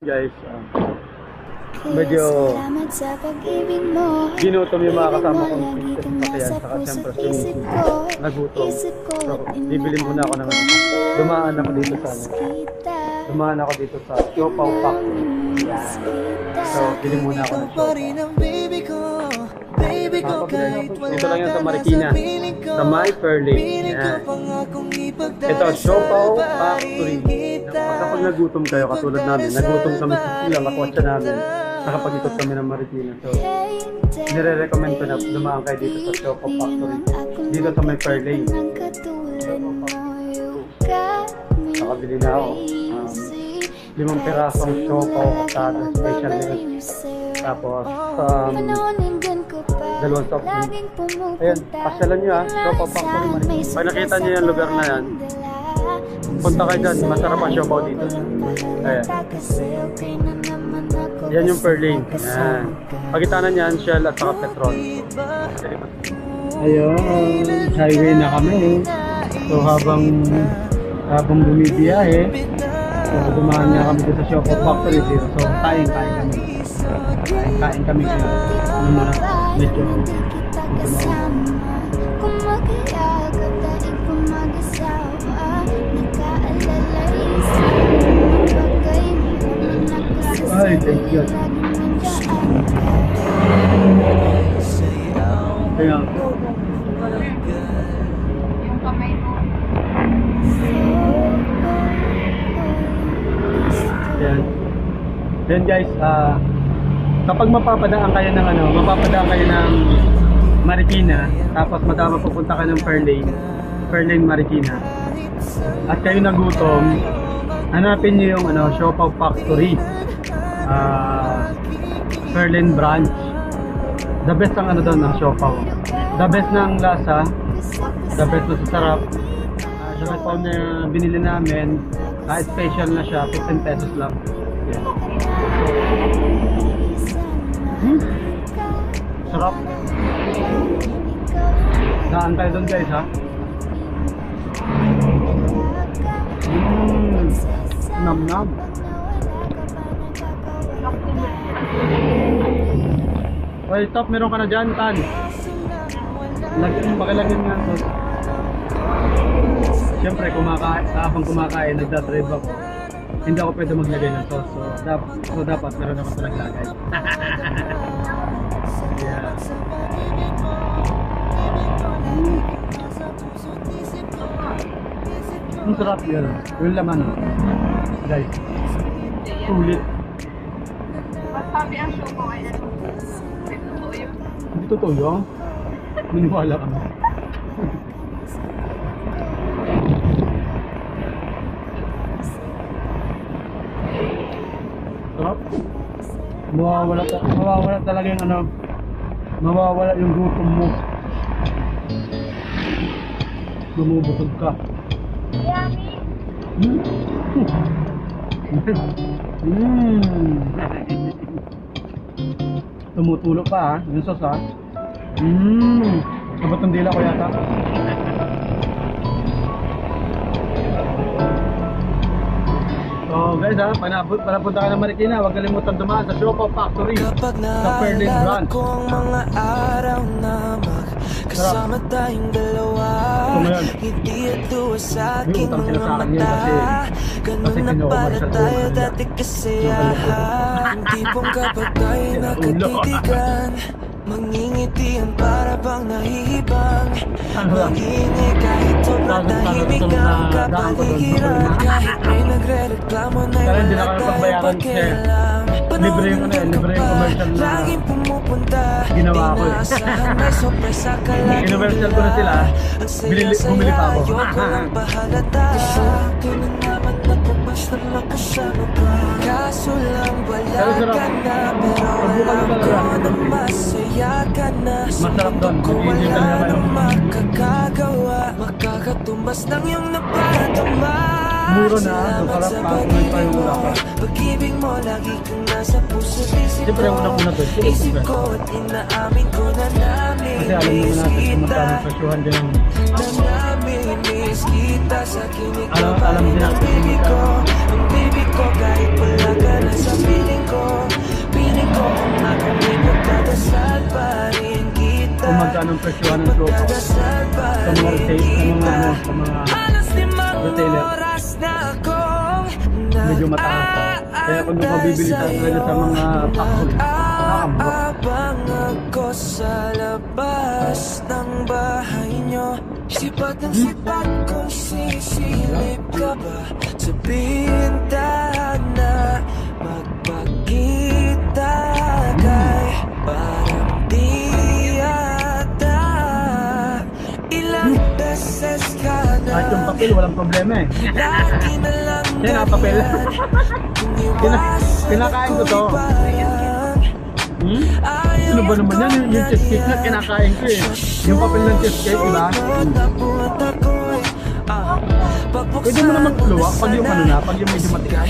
Guys, ah, medyo Salamat sa pag-ibig mo ginutom yung mga kasama kong nasa Saka siyempre swimming pool. Nagutom. So, bibili muna ako ng ano. Dumaan ako dito sa ano. Dumaan ako dito sa. Namiss kita So, bili muna ako ng ang baby ko kahit wala Dito lang yan sa Marikina. sa My kung ipagdasal Ito, Siopaw sa Factory. Kapag nagutom kayo, katulad namin, nagutom kami sa sila, makwatsa namin. Nakapag-ikot kami ng Marikina. So, nire-recommend ko na dumaan kayo dito sa Siopaw Factory. Dito sa My Fairlane. Nakabili na ako. Um, limang pirasong siopaw kasada, special meal. Tapos, um, dalawang soft drink. Ayan, pasyalan nyo ah, Siopaw Factory Marikina. Pag nakita nyo yung lugar na yan, punta kayo dyan, masarap ang siopaw dito. Ayan. Yan yung per lane. Yan. Pagkitanan yan, Shell at saka petrol. Ayun, highway na kami. So habang habang bumibiyahe, so dumaan nga kami dito sa Siopaw Factory dito. So kain, kain kami. Kain, kain kami kaya. Ano muna, medyo Kung mag-iagap dahil kung mag-asawa Ay, thank you. Kaya, Yan. Yan guys, ah kapag mapapadaan kayo ng ano, mapapadaan kayo ng Marikina, tapos matama pupunta ka ng Fairlane, Fairlane Marikina, at kayo nagutom, hanapin niyo yung ano, Siopaw Factory, ah Fairlane branch. The best ang ano doon ng Siopaw. The best ng lasa, the best na sa sarap. Uh, yung siopaw na binili namin, kahit special na siya, 15 pesos lang. Yan. Hmm. Sarap. Daan tayo doon guys ha. Nam nam. Well, top, meron ka na dyan, Tan. Lagyan, pakilagyan nga to. Siyempre, kumakain, habang kumakain, nagdadrive ako. Hindi ako pwede maglagay ng sauce. So, dap, so dapat meron ako talagang lagay. yeah. Ang sarap yun. Yung laman. Guys. Sulit. Masabi ang show ko ay ano. Hindi totoo yun. Maniwala kami. Sarap. Mawawala, ta- mawawala talaga yung ano, mawawala yung gutom mo. Lumubusog ka. Mm. mm. Tumutulo pa ha, yung sauce ha. Mmm. Sabot ng dila ko yata. So guys ha, panabot, panapunta ka ng Marikina, huwag kalimutan dumaan sa Siopaw Factory Kapag sa Fairlane naalala Branch. ko ang mga araw na magkasama tayong dalawa. Hindi ito sa aking mga mata kasi- Ganun kasi na pala tayo dati kasiyahan Tipong kapag tayo nakatitigan Mangingitian para bang nahihibang Ano ba? Mangingay kahit sobrang tahimik ang kapaligiran Kahit may nagre-reklamo na wala sir. pakialam Libre yung ano libre yung commercial na ginawa ko eh. Commercial ko na sila. Binili- bumili pa ako. na Kaso lang wala ka na Pero alam ko na masaya ka na. Sa mundo ko wala nang makakagawa. Makakatumbas ng iyong naparatama Muro na, nakarap pa ako ng tayo wala ka. Pag-ibig mo, lagi kang nasa puso, isip ko. Siyempre, una-una to. Isip ko at inaamin ko na namin. Kasi alam mo natin kung magkano presyohan. Na namin, miss kita sa kinig ko. Alam, din ang baby ko. Ang baby ko, kahit wala ka na sa feeling ko. Piling ko kung ako magkadasal pa rin kita. Kung magkano presyohan ng tropa. Sa mga sales, sa sa mga ano, retailer medyo mataas. ah. Kaya kung doon ka bibili talaga sa mga nakakamura. Abang ako sa labas ng bahay nyo Sipat ng sipat kung sisilip ka ba Sa bintana papel, walang problema eh. Yan ang papel. Kina- kinakain ko to. Hmm? Ano ba naman yan? Yung, yung cheesecake na kinakain ko eh. Yung papel ng cheesecake, di ba? Hmm. Pwede mo naman luwak pag yung ano na, pag yung medyo matigas.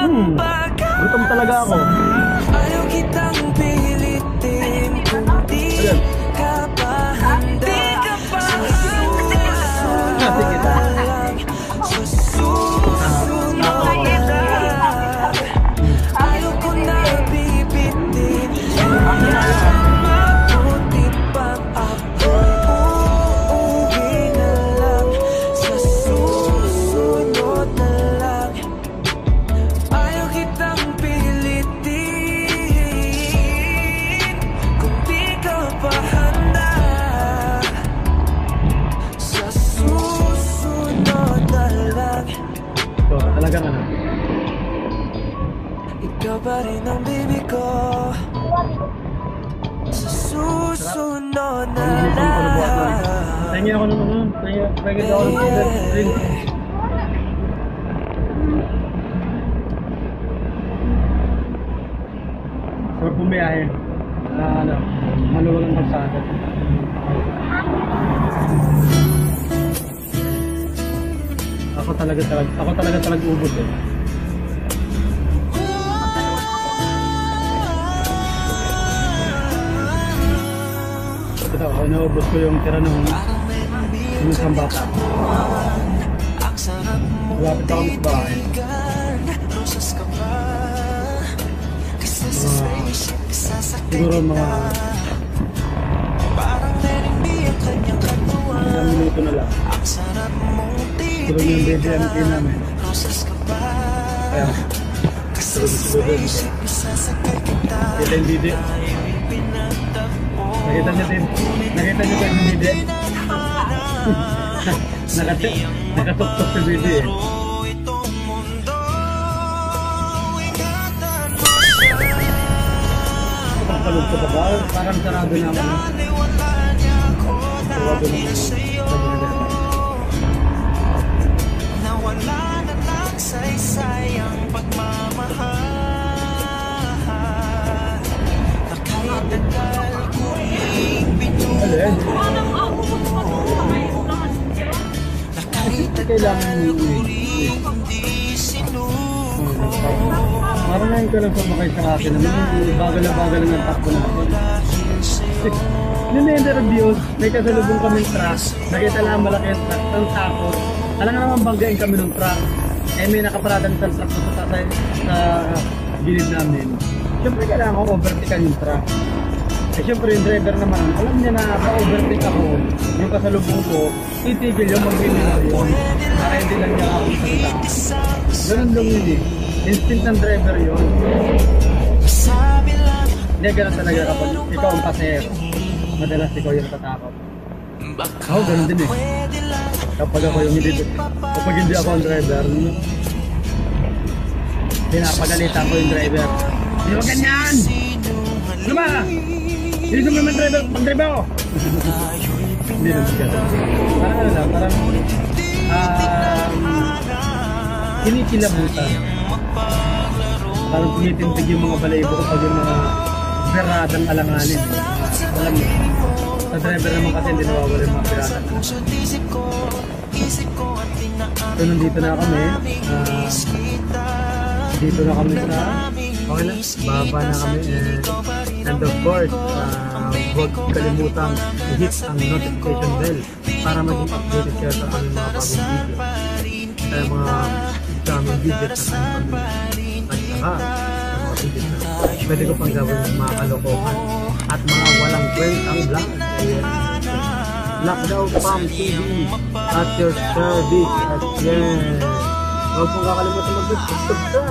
Hmm. Gutom talaga ako. Ayaw kitang So, talagang ano. Ikaw pa rin ang baby ko Sa susunod na na lang. lang Tingin ako ng ano, tingin tingin ako ng drink. drink. Sarap bumiyahe. Na ano, maluwag ang kalsada. Ako talaga talaga, ako talaga talaga ubod eh. Ito, ako naubos ko yung tira ng yung mo Malapit ako sa bahay. Sasakay Siguro mga Parang merengue ang kanyang lang. Ang sarap mong Tulog yung BBMT namin. Ka Kasi tulog sa siguro yun. spaceship Sasakay kita yung pinagtagpo Nakita niyo din. Nakita niyo ba yung? Nakat nakatuktok sa video eh. Pero itong mundo Ingatan mo siya Pagpalog ko pa ba? Parang sarado na ako. Naliwala niya ako Sarado na na lang saysay ang pagmamahal Na kahit tagal ko'y Ano yan? Na kahit Kailangan tagal mo ko'y hindi sinuko Parang ngayon ka lang sumakay sa akin naman. Bagal na bagal ng takbo natin. Dahil sa'yo Yung na-interview, may kasalubong kami truck. Nakita lang malaki ang truck. Ang takot. Alam nga naman banggain kami ng truck. Eh may nakaparadang isang truck sa, sa, sa gilid namin. Siyempre kailangan ko overtakean yung truck. Eh siyempre yung driver naman, alam niya na pa-overtake ako. Yung kasalubong ko, titigil yung mag-minute yun. Para hindi lang niya ako salita. Ganun lang yun eh. Instinct ng driver yun. Hindi, ganun talaga kapag ikaw ang pasahero. Madalas ikaw yung natatakot. Baka Ako, ganun din eh. Kapag ako yung hindi, kapag hindi ako ang driver, pinapagalitan ko yung driver. Hindi mo ganyan! Ano ba? Hindi mo naman driver, pag-driver ako! Hindi naman ganun. Parang ano lang, parang um, kinikilabutan. Parang tumitindig yung mga balaybo kapag yung mga beradang alanganin. Alam mo, sa driver naman kasi hindi nawawala yung mga tinaan So nandito na kami. Ah, dito na kami sa okay lang, baba na kami and, and of course uh, huwag kalimutang i-hit ang notification bell para maging updated kayo sa aming mga bagong video. Mga sa aming na kami at saka sa mga videos na pwede ko pang gawin mga kalokohan at mga walang kwentang vlog. Lockdown Farm TV at your service. At yan. Huwag mong kakalimutan mag-subscribe.